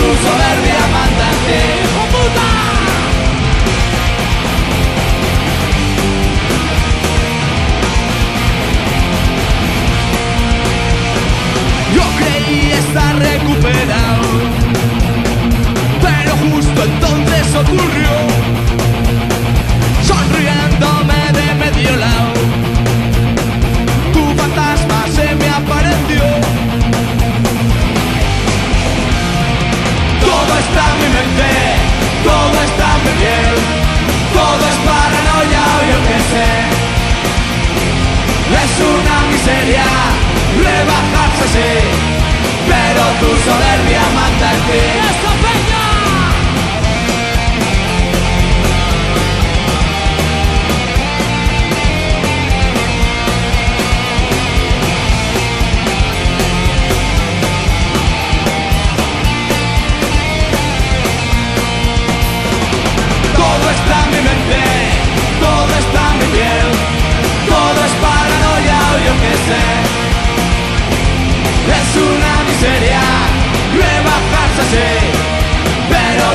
tu soberbia Es una miseria rebajarse así, pero tu soberbia manda en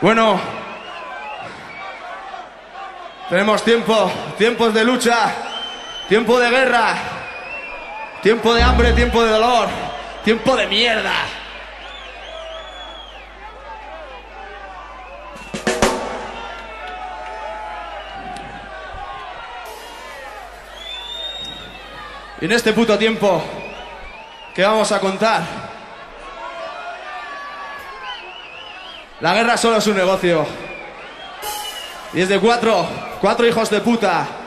Bueno, tenemos tiempo, tiempos de lucha, tiempo de guerra, tiempo de hambre, tiempo de dolor, tiempo de mierda. Y en este puto tiempo, ¿qué vamos a contar? La guerra solo es un negocio. Y es de cuatro, cuatro hijos de puta